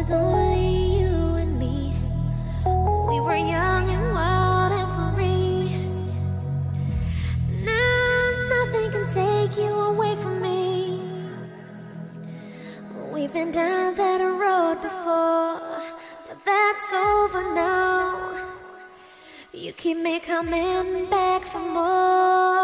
was only you and me. We were young and wild and free. Now nothing can take you away from me. We've been down that road before, but that's over now. You keep me coming back for more.